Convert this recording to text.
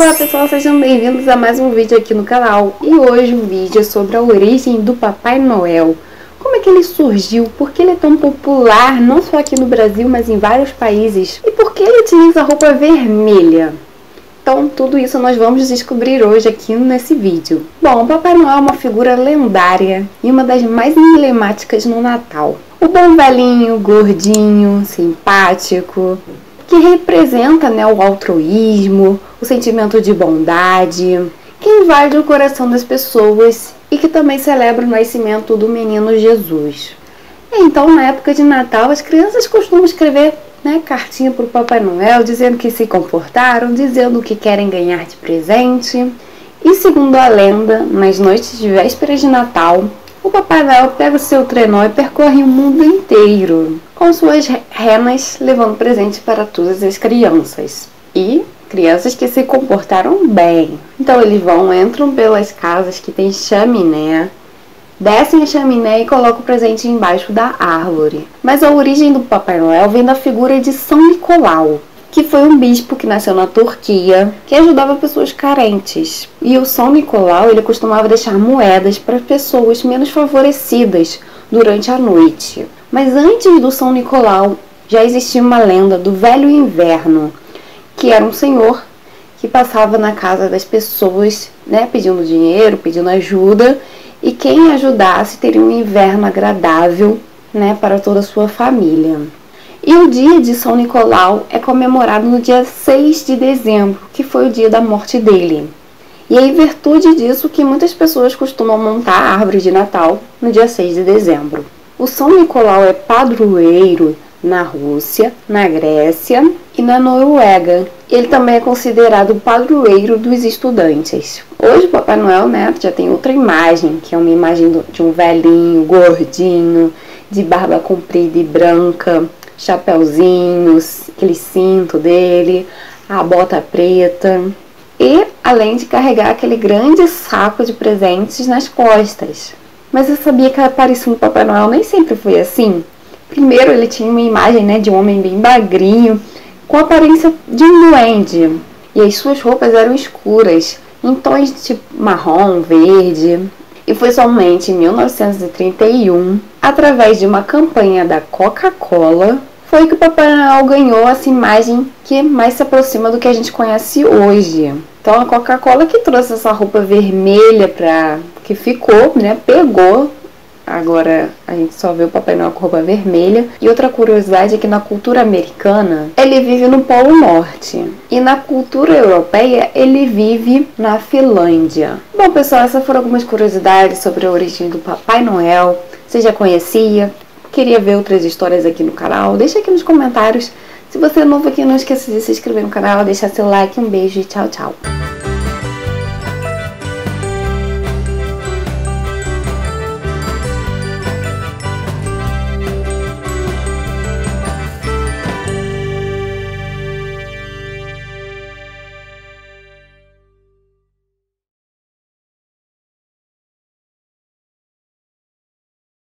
Olá pessoal, sejam bem-vindos a mais um vídeo aqui no canal. E hoje o vídeo é sobre a origem do Papai Noel. Como é que ele surgiu, por que ele é tão popular não só aqui no Brasil, mas em vários países? E por que ele utiliza roupa vermelha? Então tudo isso nós vamos descobrir hoje aqui nesse vídeo. Bom, o Papai Noel é uma figura lendária e uma das mais emblemáticas no Natal. O bom velhinho, gordinho, simpático, que representa né, o altruísmo, o sentimento de bondade, que invade o coração das pessoas e que também celebra o nascimento do menino Jesus. Então, na época de Natal, as crianças costumam escrever né, cartinha para o Papai Noel dizendo que se comportaram, dizendo o que querem ganhar de presente. E segundo a lenda, nas noites de véspera de Natal, o Papai Noel pega o seu trenó e percorre o mundo inteiro, com suas renas levando presente para todas as crianças. E crianças que se comportaram bem. Então eles vão, entram pelas casas que tem chaminé, descem a chaminé e colocam o presente embaixo da árvore. Mas a origem do Papai Noel vem da figura de São Nicolau, que foi um bispo que nasceu na Turquia, que ajudava pessoas carentes. E o São Nicolau, ele costumava deixar moedas para pessoas menos favorecidas durante a noite. Mas antes do São Nicolau, já existia uma lenda do Velho Inverno, que era um senhor que passava na casa das pessoas, né, pedindo dinheiro, pedindo ajuda, e quem ajudasse teria um inverno agradável, né, para toda a sua família. E o dia de São Nicolau é comemorado no dia 6 de dezembro, que foi o dia da morte dele. E é em virtude disso que muitas pessoas costumam montar a árvore de Natal no dia 6 de dezembro. O São Nicolau é padroeiro na Rússia, na Grécia e na Noruega. Ele também é considerado o padroeiro dos estudantes. Hoje o Papai Noel né, já tem outra imagem, que é uma imagem de um velhinho, gordinho, de barba comprida e branca, chapéuzinhos, aquele cinto dele, a bota preta. E além de carregar aquele grande saco de presentes nas costas. Mas eu sabia que a aparição do Papai Noel nem sempre foi assim. Primeiro ele tinha uma imagem né, de um homem bem magrinho, com a aparência de um duende. E as suas roupas eram escuras, em tons de tipo marrom, verde. E foi somente em 1931, através de uma campanha da Coca-Cola, foi que o Papai Noel ganhou essa imagem que mais se aproxima do que a gente conhece hoje. Então a Coca-Cola que trouxe essa roupa vermelha para que ficou, né, pegou Agora a gente só vê o Papai Noel com roupa vermelha. E outra curiosidade é que na cultura americana ele vive no Polo Norte. E na cultura europeia ele vive na Finlândia. Bom pessoal, essas foram algumas curiosidades sobre a origem do Papai Noel. Você já conhecia? Queria ver outras histórias aqui no canal? Deixa aqui nos comentários. Se você é novo aqui, não esqueça de se inscrever no canal, deixar seu like, um beijo e tchau, tchau.